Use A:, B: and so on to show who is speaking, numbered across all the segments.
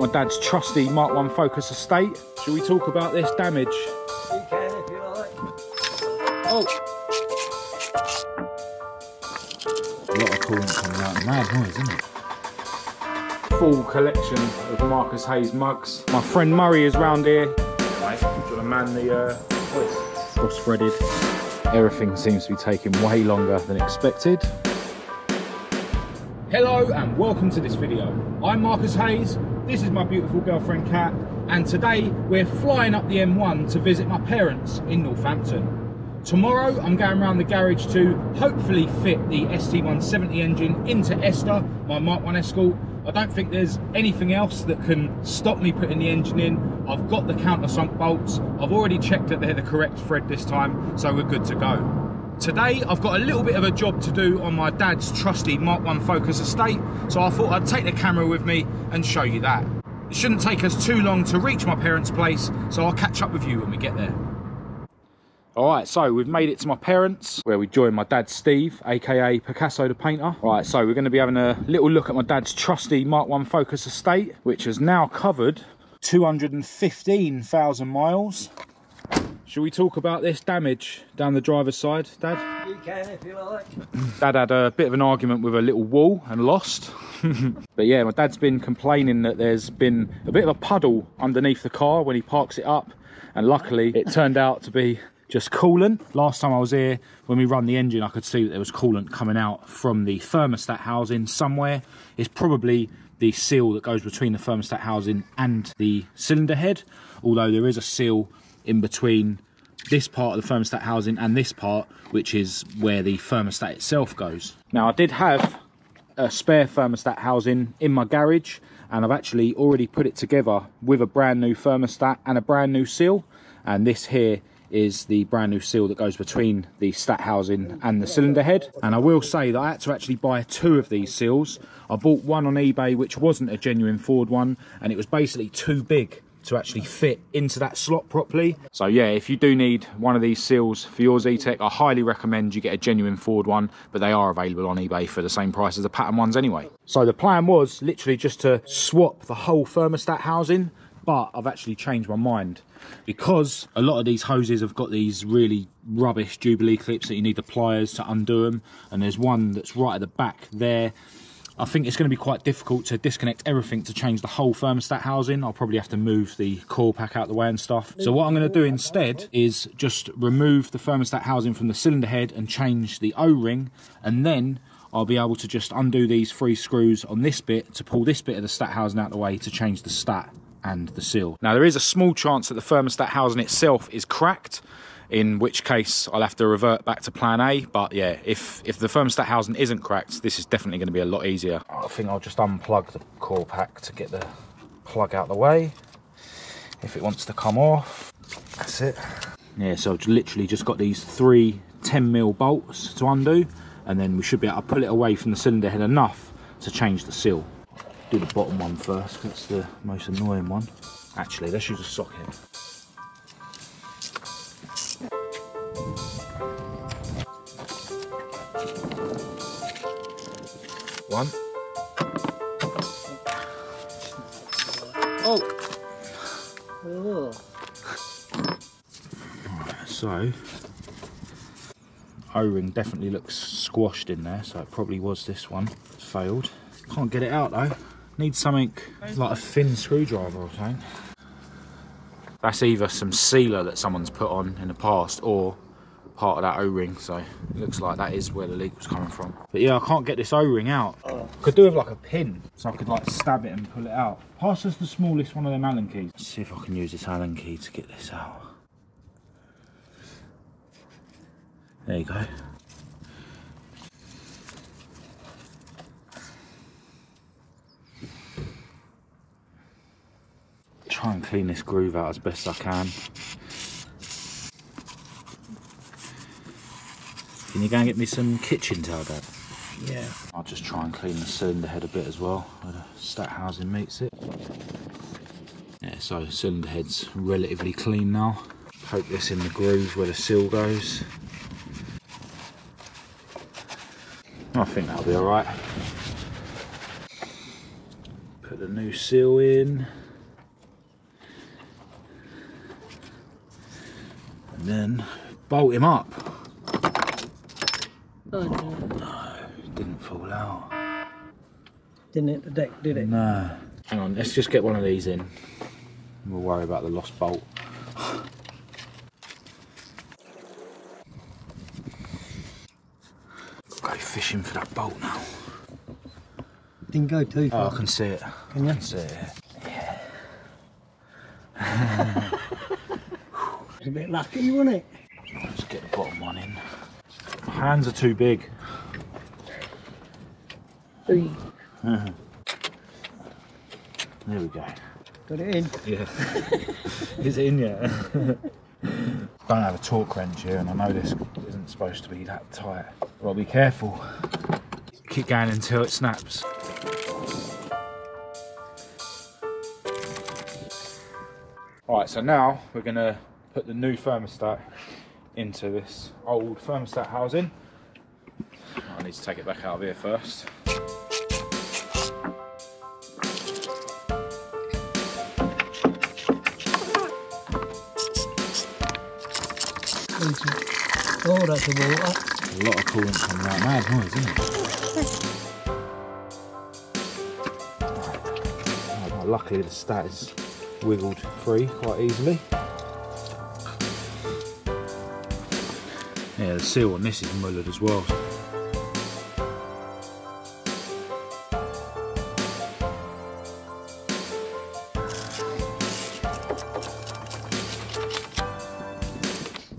A: my dad's trusty Mark 1 Focus estate. Shall we talk about this damage?
B: You can if you like.
A: Oh! A lot of coolant coming out. Mad noise, isn't it? Full collection of Marcus Hayes mugs. My friend Murray is round here. Right, do you want to man the uh, hoist? Cross threaded. Everything seems to be taking way longer than expected. Hello and welcome to this video. I'm Marcus Hayes, this is my beautiful girlfriend Kat, and today we're flying up the M1 to visit my parents in Northampton. Tomorrow I'm going around the garage to hopefully fit the ST170 engine into Esther, my Mark 1 Escort. I don't think there's anything else that can stop me putting the engine in. I've got the countersunk bolts. I've already checked that they're the correct thread this time, so we're good to go. Today I've got a little bit of a job to do on my dad's trusty Mark 1 Focus estate, so I thought I'd take the camera with me and show you that. It shouldn't take us too long to reach my parents' place, so I'll catch up with you when we get there. Alright, so we've made it to my parents, where we join my dad Steve, aka Picasso the painter. Alright, so we're going to be having a little look at my dad's trusty Mark 1 Focus estate, which has now covered 215,000 miles. Shall we talk about this damage down the driver's side, Dad?
B: You can if you like.
A: Dad had a bit of an argument with a little wall and lost. but yeah, my dad's been complaining that there's been a bit of a puddle underneath the car when he parks it up. And luckily, it turned out to be just coolant. Last time I was here, when we run the engine, I could see that there was coolant coming out from the thermostat housing somewhere. It's probably the seal that goes between the thermostat housing and the cylinder head, although there is a seal in between this part of the thermostat housing and this part, which is where the thermostat itself goes. Now, I did have a spare thermostat housing in my garage, and I've actually already put it together with a brand new thermostat and a brand new seal. And this here is the brand new seal that goes between the stat housing and the cylinder head. And I will say that I had to actually buy two of these seals. I bought one on eBay, which wasn't a genuine Ford one, and it was basically too big to actually fit into that slot properly. So yeah, if you do need one of these seals for your Zetec, I highly recommend you get a genuine Ford one, but they are available on eBay for the same price as the pattern ones anyway. So the plan was literally just to swap the whole thermostat housing, but I've actually changed my mind because a lot of these hoses have got these really rubbish Jubilee clips that you need the pliers to undo them, and there's one that's right at the back there I think it's going to be quite difficult to disconnect everything to change the whole thermostat housing. I'll probably have to move the coil pack out of the way and stuff. So what I'm going to do instead is just remove the thermostat housing from the cylinder head and change the O-ring and then I'll be able to just undo these three screws on this bit to pull this bit of the stat housing out of the way to change the stat and the seal. Now there is a small chance that the thermostat housing itself is cracked in which case I'll have to revert back to plan A. But yeah, if, if the thermostat housing isn't cracked, this is definitely going to be a lot easier. I think I'll just unplug the coil pack to get the plug out of the way. If it wants to come off, that's it. Yeah, so I've literally just got these three 10 mil bolts to undo, and then we should be able to pull it away from the cylinder head enough to change the seal. Do the bottom one first, that's the most annoying one. Actually, let's use a socket. One. Oh!
B: Oh.
A: So, O-ring definitely looks squashed in there, so it probably was this one. It's failed. Can't get it out though. Need something like a thin screwdriver or something. That's either some sealer that someone's put on in the past or part of that O-ring, so it looks like that is where the leak was coming from. But yeah, I can't get this O-ring out.
B: Oh.
A: Could do with like a pin, so I could like stab it and pull it out. Pass us the smallest one of them Allen keys. Let's see if I can use this Allen key to get this out. There you go. Try and clean this groove out as best I can. Can you go and get me some kitchen towel, Dad?
B: Yeah.
A: I'll just try and clean the cylinder head a bit as well, where the stat housing meets it. Yeah, so cylinder head's relatively clean now. Poke this in the groove where the seal goes. I think that'll be alright. Put Put the new seal in. And then bolt him up.
B: Oh, no.
A: Didn't fall out.
B: Didn't hit the deck, did it?
A: No. Hang on, let's just get one of these in. We'll worry about the lost bolt. Go fishing for that bolt now.
B: Didn't go too
A: Oh,
B: far.
A: I can see it.
B: Can you?
A: I can see it. Yeah.
B: It's a bit lucky, wasn't it?
A: Let's get the bottom one in. Hands are too big. There we go.
B: Got it in.
A: Yeah. Is it in yet? Don't have a torque wrench here, and I know this isn't supposed to be that tight. Gotta be careful. Keep going until it snaps. Alright, so now we're gonna put the new thermostat into this old thermostat housing. I need to take it back out of here first.
B: Oh, that's a water.
A: A lot of coolant coming out. Mad noise, isn't it? Right. Luckily the stat is wiggled free quite easily. Yeah, the seal on this is mullered as well.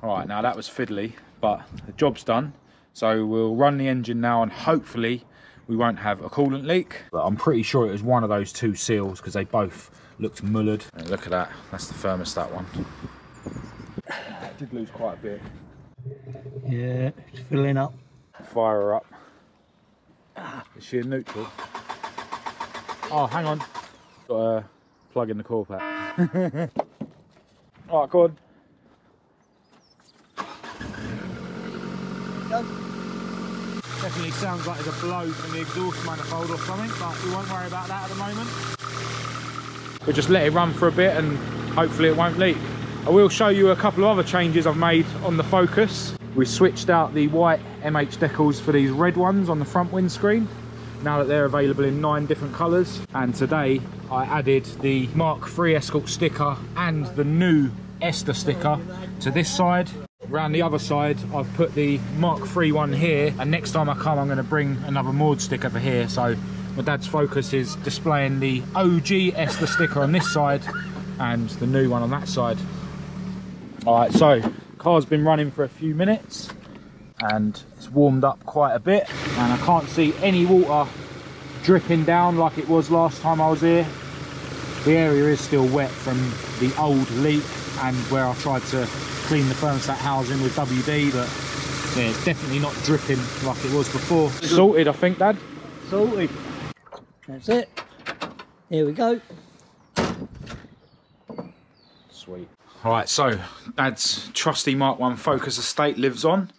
A: Alright, now that was fiddly, but the job's done. So we'll run the engine now and hopefully we won't have a coolant leak. But I'm pretty sure it was one of those two seals because they both looked mullered. And look at that, that's the thermostat one. I did lose quite a bit.
B: Yeah, it's filling up.
A: Fire her up. Is she in neutral? Oh, hang on. Got a plug in the coil pack. Alright, go on. Definitely sounds like there's a blow from the exhaust manifold or something, but we won't worry about that at the moment. We'll just let it run for a bit and hopefully it won't leak. I will show you a couple of other changes I've made on the Focus. We switched out the white MH decals for these red ones on the front windscreen now that they're available in nine different colours and today I added the Mark III Escort sticker and the new Esther sticker to this side Around the other side, I've put the Mark III one here, and next time I come, I'm going to bring another Maud sticker for here. So my dad's Focus is displaying the OG Esther sticker on this side, and the new one on that side. All right, so car's been running for a few minutes, and it's warmed up quite a bit, and I can't see any water dripping down like it was last time I was here. The area is still wet from the old leak and where I tried to clean the thermostat housing with WD, but yeah, it's definitely not dripping like it was before. Salted I think, Dad.
B: Sorted. That's it. Here we go.
A: Sweet. All right, so Dad's trusty Mark 1 Focus estate lives on.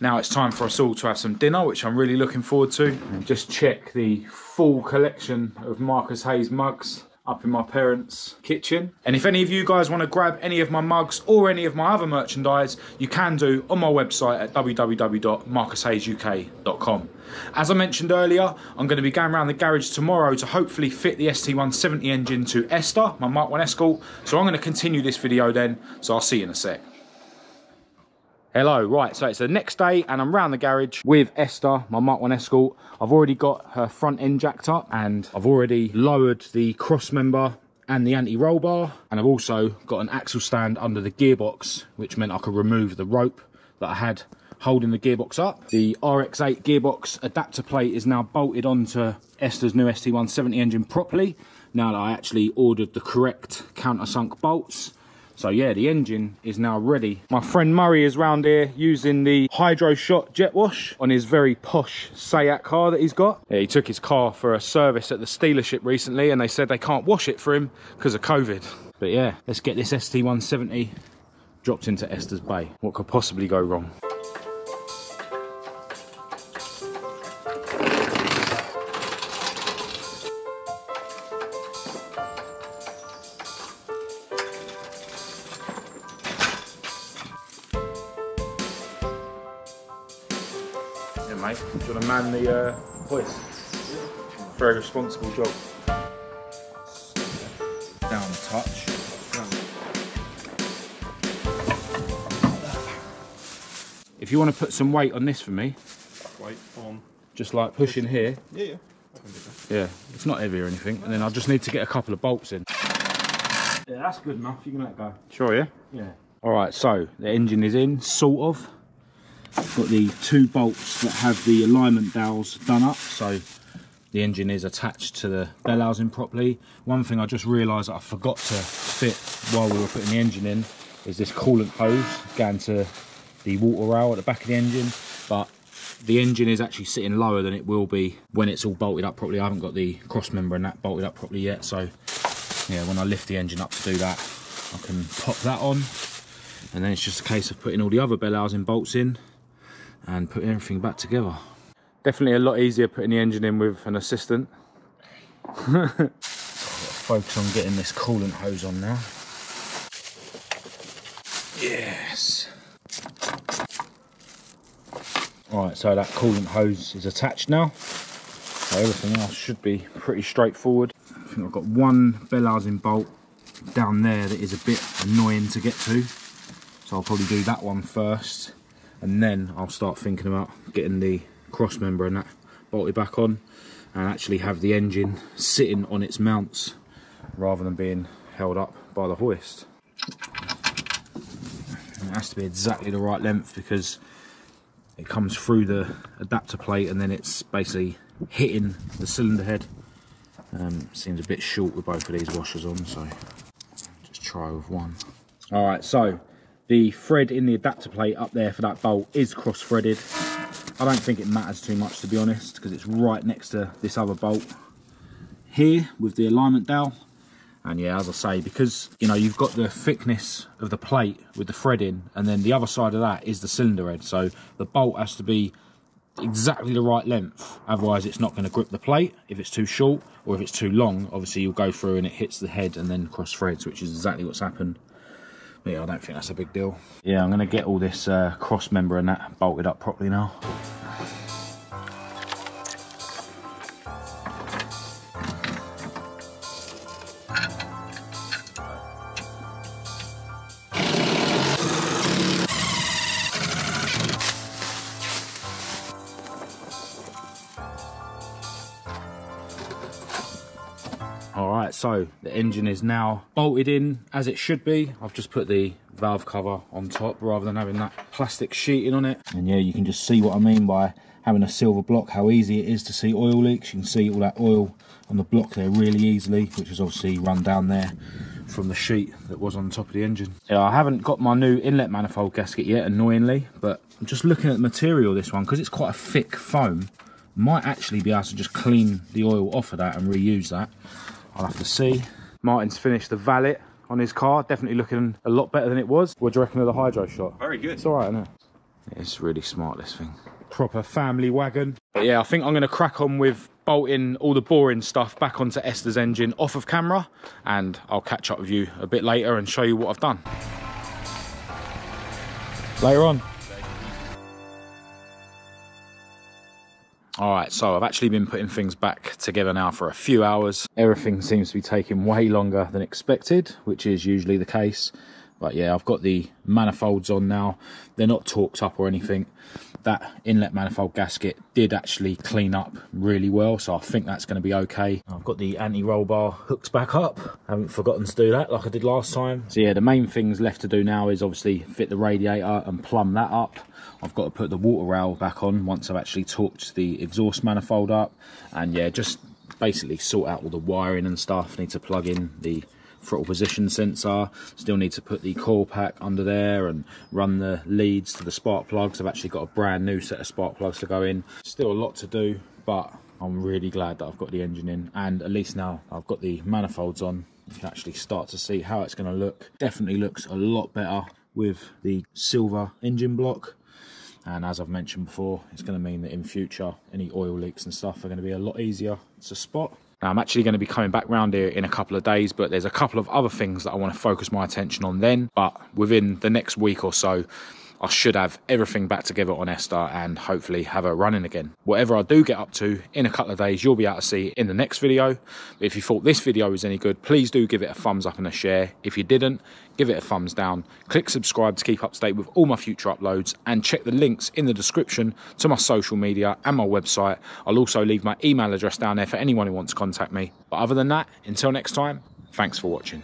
A: Now it's time for us all to have some dinner, which I'm really looking forward to. Just check the full collection of Marcus Hayes mugs up in my parents' kitchen. And if any of you guys want to grab any of my mugs or any of my other merchandise, you can do on my website at www.marcushayesuk.com. As I mentioned earlier, I'm going to be going around the garage tomorrow to hopefully fit the ST170 engine to Esther, my Mark 1 Escort. So I'm going to continue this video then, so I'll see you in a sec. Hello, right, so it's the next day and I'm round the garage with Esther, my Mark 1 Escort. I've already got her front end jacked up and I've already lowered the cross member and the anti-roll bar. And I've also got an axle stand under the gearbox, which meant I could remove the rope that I had holding the gearbox up. The RX-8 gearbox adapter plate is now bolted onto Esther's new ST170 engine properly, now that I actually ordered the correct countersunk bolts. So yeah, the engine is now ready. My friend Murray is round here using the Hydroshot jet wash on his very posh Seat car that he's got. Yeah, he took his car for a service at the dealership recently and they said they can't wash it for him because of COVID. But yeah, let's get this ST170 dropped into Esther's Bay. What could possibly go wrong? Mate. Do you want to man the uh, hoist? Very responsible job. Down a touch. If you want to put some weight on this for me,
C: Weight on.
A: just like pushing here,
C: Yeah, yeah.
A: yeah, it's not heavy or anything, and then I just need to get a couple of bolts in. Yeah, that's good enough. You can let go.
C: Sure, yeah.
A: Yeah. All right, so the engine is in, sort of. Got the two bolts that have the alignment dowels done up, so the engine is attached to the bell housing properly. One thing I just realised I forgot to fit while we were putting the engine in is this coolant hose going to the water rail at the back of the engine, but the engine is actually sitting lower than it will be when it's all bolted up properly. I haven't got the cross member and that bolted up properly yet, so yeah, when I lift the engine up to do that, I can pop that on, and then it's just a case of putting all the other bell housing bolts in and putting everything back together. Definitely a lot easier putting the engine in with an assistant. Focus on getting this coolant hose on now. Yes. Alright, so that coolant hose is attached now. So everything else should be pretty straightforward. I think I've got one bell housing bolt down there that is a bit annoying to get to. So I'll probably do that one first. And then I'll start thinking about getting the cross member and that bolted back on. And actually have the engine sitting on its mounts rather than being held up by the hoist. And it has to be exactly the right length because it comes through the adapter plate and then it's basically hitting the cylinder head. Um, seems a bit short with both of these washers on, so just try with one. All right, so the thread in the adapter plate up there for that bolt is cross threaded. I don't think it matters too much to be honest, because it's right next to this other bolt here with the alignment dowel. And yeah, as I say, because you know you've got the thickness of the plate with the thread in and then the other side of that is the cylinder head. So the bolt has to be exactly the right length, otherwise it's not going to grip the plate if it's too short, or if it's too long, obviously you'll go through and it hits the head and then cross threads, which is exactly what's happened. But yeah, I don't think that's a big deal. Yeah, I'm going to get all this uh, cross member and that bolted up properly now. So the engine is now bolted in as it should be. I've just put the valve cover on top rather than having that plastic sheeting on it. And yeah, you can just see what I mean by having a silver block, how easy it is to see oil leaks. You can see all that oil on the block there really easily, which is obviously run down there from the sheet that was on top of the engine. Yeah, I haven't got my new inlet manifold gasket yet, annoyingly, but I'm just looking at the material this one, because it's quite a thick foam, might actually be able to just clean the oil off of that and reuse that. I'll have to see. Martin's finished the valet on his car, definitely looking a lot better than it was. What do you reckon of the Hydroshot?
C: Very good.
A: It's all right, isn't it? It's really smart, this thing. Proper family wagon. But yeah, I think I'm going to crack on with bolting all the boring stuff back onto Esther's engine off of camera, and I'll catch up with you a bit later and show you what I've done. Later on. All right, so I've actually been putting things back together now for a few hours. Everything seems to be taking way longer than expected, which is usually the case. But yeah, I've got the manifolds on now. They're not torqued up or anything. That inlet manifold gasket did actually clean up really well, so I think that's going to be okay. I've got the anti-roll bar hooks back up. haven't forgotten to do that like I did last time. So yeah, the main things left to do now is obviously fit the radiator and plumb that up. I've got to put the water rail back on once I've actually torqued the exhaust manifold up. And yeah, just basically sort out all the wiring and stuff. Need to plug in the throttle position sensor. Still need to put the coil pack under there and run the leads to the spark plugs. I've actually got a brand new set of spark plugs to go in. Still a lot to do, but I'm really glad that I've got the engine in. And at least now I've got the manifolds on. You can actually start to see how it's going to look. Definitely looks a lot better with the silver engine block and as I've mentioned before it's going to mean that in future any oil leaks and stuff are going to be a lot easier to spot. Now I'm actually going to be coming back round here in a couple of days but there's a couple of other things that I want to focus my attention on then but within the next week or so I should have everything back together on Esther and hopefully have her running again. Whatever I do get up to in a couple of days, you'll be able to see in the next video. If you thought this video was any good, please do give it a thumbs up and a share. If you didn't, give it a thumbs down. Click subscribe to keep up to date with all my future uploads and check the links in the description to my social media and my website. I'll also leave my email address down there for anyone who wants to contact me. But other than that, until next time, thanks for watching.